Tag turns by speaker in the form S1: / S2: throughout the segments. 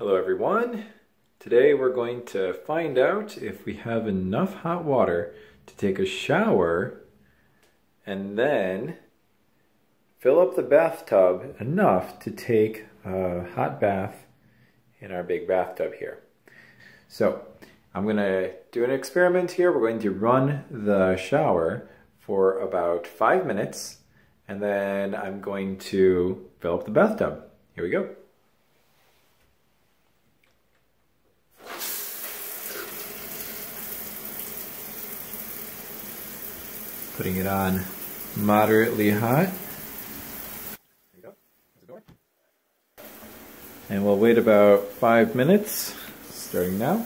S1: Hello everyone. Today we're going to find out if we have enough hot water to take a shower and then fill up the bathtub enough to take a hot bath in our big bathtub here. So I'm going to do an experiment here. We're going to run the shower for about five minutes and then I'm going to fill up the bathtub. Here we go. Putting it on moderately hot. And we'll wait about five minutes, starting now.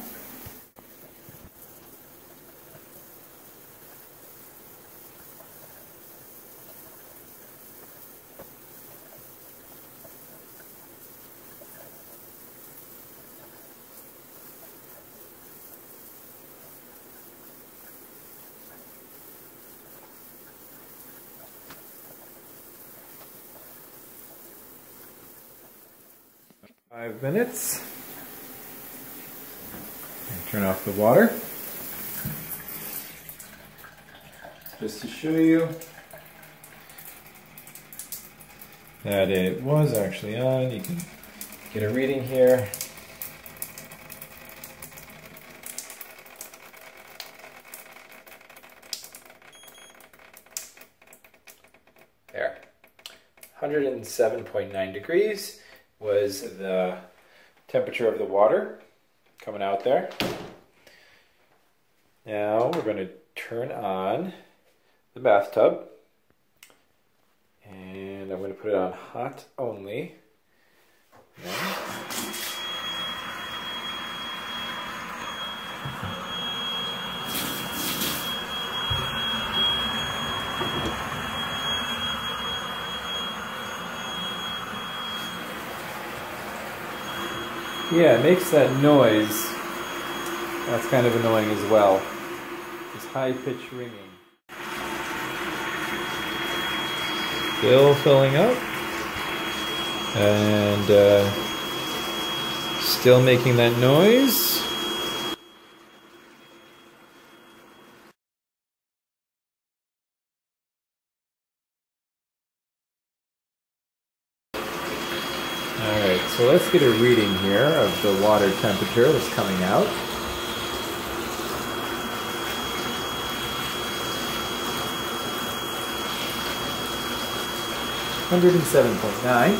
S1: Five minutes. And turn off the water. Just to show you that it was actually on. You can get a reading here. There. 107.9 degrees was the temperature of the water coming out there. Now we're going to turn on the bathtub and I'm going to put it on hot only. Yeah, it makes that noise. That's kind of annoying as well. This high-pitched ringing. Still filling up. And uh, still making that noise. Alright, so let's get a reading here of the water temperature that's coming out. Hundred and seven point nine.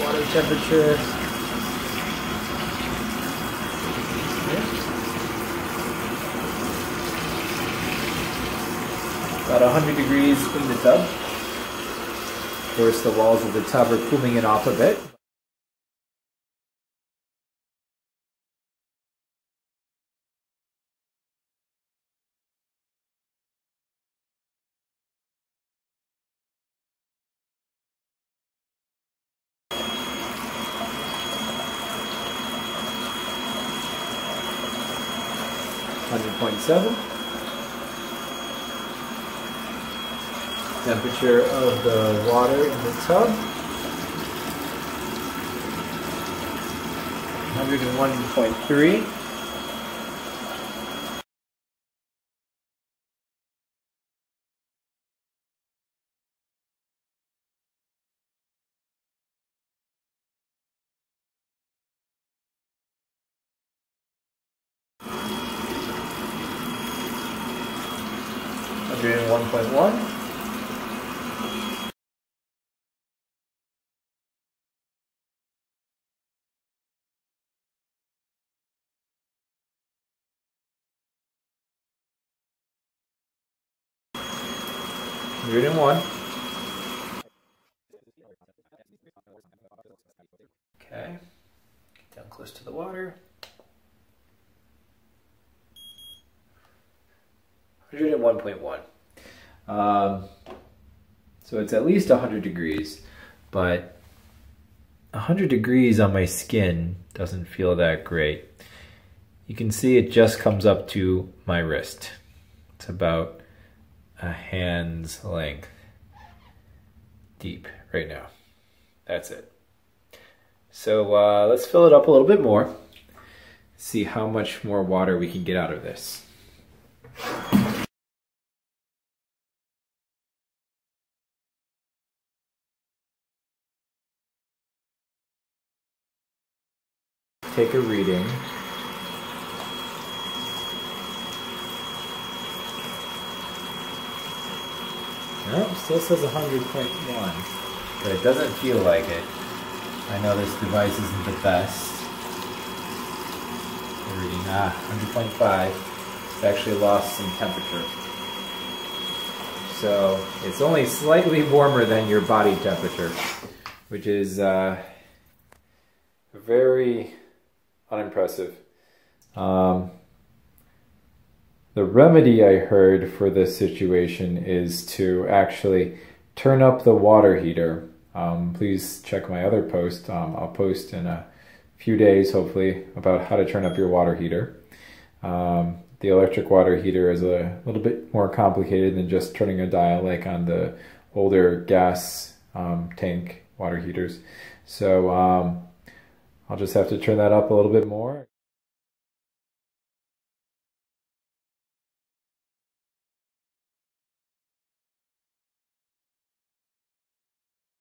S1: Water temperature. About hundred degrees in the tub. Course, the walls of the tub are cooling it off a bit. Hundred point seven. temperature of the water in the tub. 101.3. Adrian 1.1. You're in one. Okay. Get down close to the water. 101.1. Um, so it's at least 100 degrees, but 100 degrees on my skin doesn't feel that great. You can see it just comes up to my wrist. It's about a hand's length deep right now. That's it. So uh, let's fill it up a little bit more. See how much more water we can get out of this. Take a reading. No, still says 100.1, but it doesn't feel like it. I know this device isn't the best. The reading, ah, 100.5. It's actually lost some temperature. So it's only slightly warmer than your body temperature, which is uh, very unimpressive. Um, the remedy I heard for this situation is to actually turn up the water heater. Um, please check my other post. Um, I'll post in a few days, hopefully, about how to turn up your water heater. Um, the electric water heater is a little bit more complicated than just turning a dial like on the older gas um, tank water heaters. So um, I'll just have to turn that up a little bit more.